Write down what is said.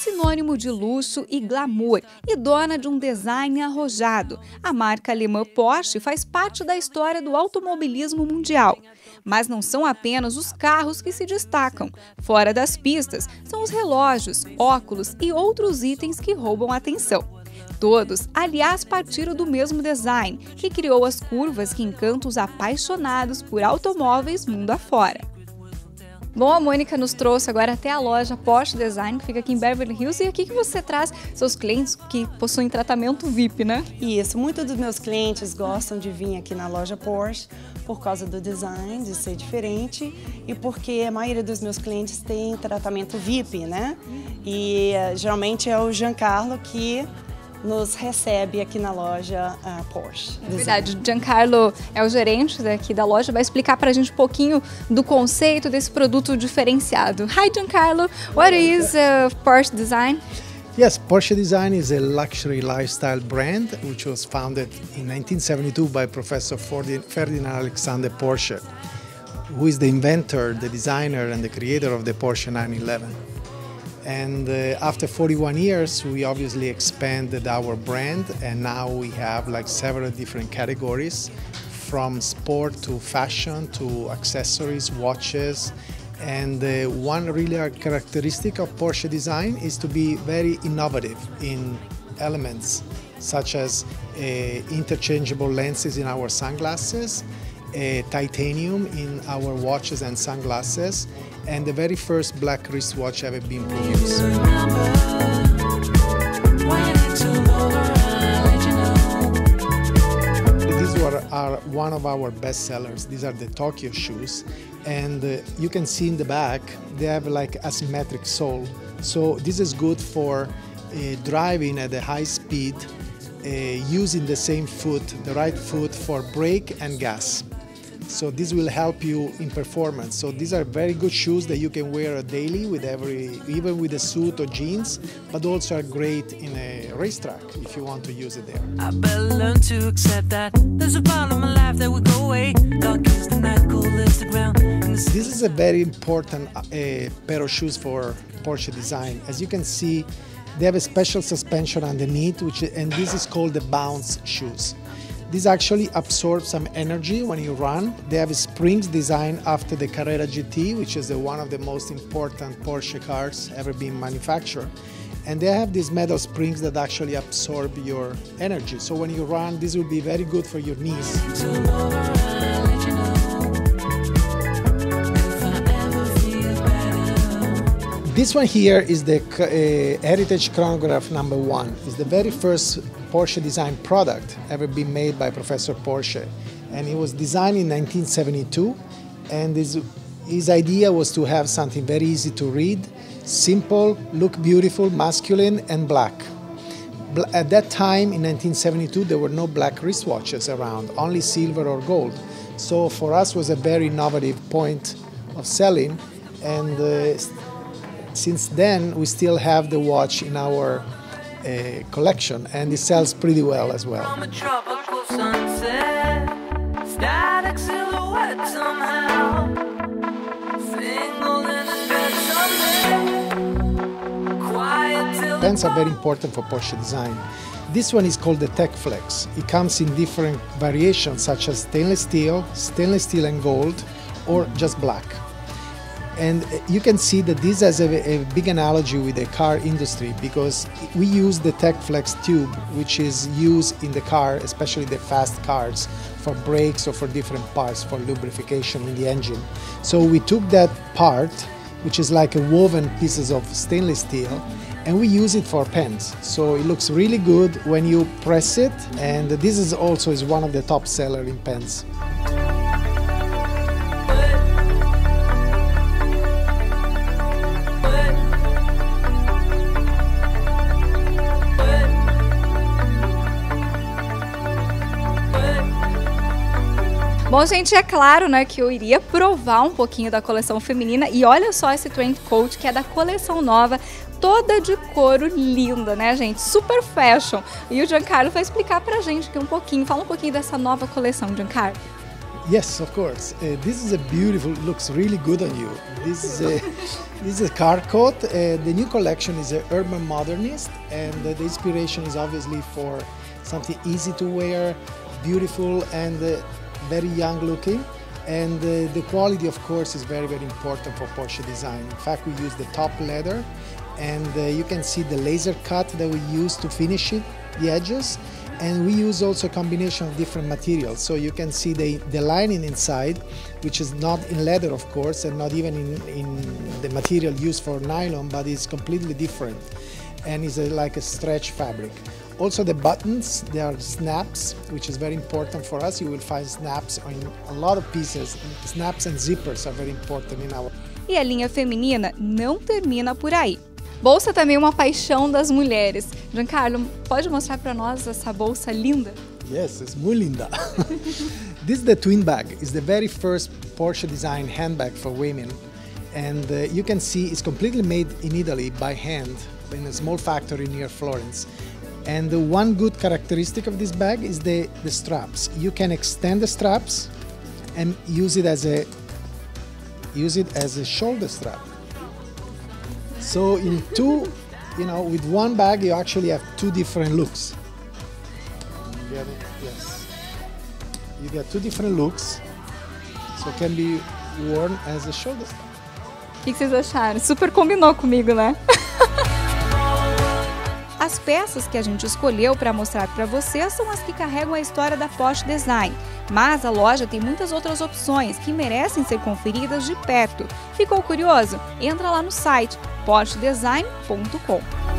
sinônimo de luxo e glamour e dona de um design arrojado. A marca alemã Porsche faz parte da história do automobilismo mundial. Mas não são apenas os carros que se destacam. Fora das pistas, são os relógios, óculos e outros itens que roubam a atenção. Todos, aliás, partiram do mesmo design, que criou as curvas que encantam os apaixonados por automóveis mundo afora. Bom, a Mônica nos trouxe agora até a loja Porsche Design, que fica aqui em Beverly Hills. E aqui que você traz seus clientes que possuem tratamento VIP, né? Isso, muitos dos meus clientes gostam de vir aqui na loja Porsche por causa do design, de ser diferente e porque a maioria dos meus clientes tem tratamento VIP, né? E eh, geralmente é o Giancarlo que nos recebe aqui na loja uh, Porsche. É verdade, Giancarlo é o gerente daqui da loja, vai explicar para a gente um pouquinho do conceito desse produto diferenciado. Hi Giancarlo, what is uh, Porsche Design? Yes, Porsche Design is a luxury lifestyle brand which was founded in 1972 by Professor Ferdinand Alexander Porsche, who is the inventor, the designer, and the creator of the Porsche 911. And uh, after 41 years, we obviously expanded our brand, and now we have like several different categories from sport to fashion to accessories, watches. And uh, one really characteristic of Porsche design is to be very innovative in elements such as uh, interchangeable lenses in our sunglasses, uh, titanium in our watches and sunglasses, and the very first black wristwatch ever been produced. These are, are one of our best sellers. These are the Tokyo shoes. And uh, you can see in the back, they have like asymmetric sole. So this is good for uh, driving at a high speed, uh, using the same foot, the right foot for brake and gas. So this will help you in performance. So these are very good shoes that you can wear daily with every, even with a suit or jeans, but also are great in a racetrack if you want to use it there. I better learn to accept that there's a part of my life that will go away. Dark is the night, cold is the ground. This is a very important uh, pair of shoes for Porsche design. As you can see, they have a special suspension underneath, which and this is called the bounce shoes. This actually absorbs some energy when you run. They have springs designed after the Carrera GT, which is one of the most important Porsche cars ever been manufactured. And they have these metal springs that actually absorb your energy. So when you run, this will be very good for your knees. This one here is the uh, Heritage Chronograph number one. It's the very first Porsche design product ever been made by Professor Porsche. And it was designed in 1972. And his, his idea was to have something very easy to read, simple, look beautiful, masculine, and black. At that time, in 1972, there were no black wristwatches around, only silver or gold. So for us was a very innovative point of selling. And uh, since then, we still have the watch in our uh, collection, and it sells pretty well as well. Pens are very important for Porsche design. This one is called the TecFlex. It comes in different variations such as stainless steel, stainless steel and gold, or just black. And you can see that this has a, a, big analogy with the car industry because we use the TecFlex tube, which is used in the car, especially the fast cars, for brakes or for different parts for lubrication in the engine. So we took that part, which is like a woven pieces of stainless steel, and we use it for pens. So it looks really good when you press it, and this is also is one of the top seller in pens. Bom, gente, é claro, né, que eu iria provar um pouquinho da coleção feminina e olha só esse trend coat que é da coleção nova, toda de couro linda, né, gente? Super fashion. E o Giancarlo vai explicar pra gente aqui um pouquinho, fala um pouquinho dessa nova coleção, Giancarlo. Yes, of course. Uh, this is a beautiful, looks really good on you. This is a This is a car coat. Uh, the new collection is an urban modernist, and uh, the inspiration is obviously for something easy to wear, beautiful, and uh, very young looking. And uh, the quality, of course, is very, very important for Porsche design. In fact, we use the top leather, and uh, you can see the laser cut that we use to finish it, the edges and we use also a combination of different materials so you can see the, the lining inside which is not in leather of course and not even in, in the material used for nylon but it's completely different and is like a stretch fabric also the buttons they are snaps which is very important for us you will find snaps on a lot of pieces snaps and zippers are very important in our E a linha feminina não termina por aí. Bolsa também é uma paixão das mulheres. Giancarlo, pode mostrar para nós essa bolsa linda? Yes, it's muy linda. this is the twin bag. It's the very first Porsche design handbag for women. And uh, you can see it's completely made in Italy by hand in a small factory near Florence. And the one good characteristic of this bag is the, the straps. You can extend the straps and use it as a use it as a shoulder strap. So in two, you know, with one bag you actually have two different looks. You get it? Yes. You get two different looks, so can be worn as a shoulder strap. O que, que vocês acharam? Super combinou comigo, né? As peças que a gente escolheu para mostrar para vocês são as que carregam a história da Porsche Design, mas a loja tem muitas outras opções que merecem ser conferidas de perto. Ficou curioso? Entra lá no site porschedesign.com.